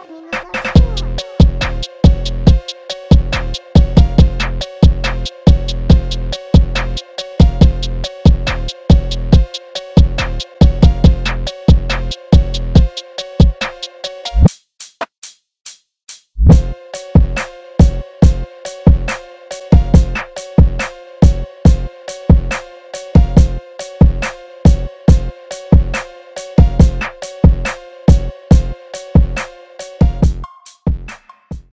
Amigos,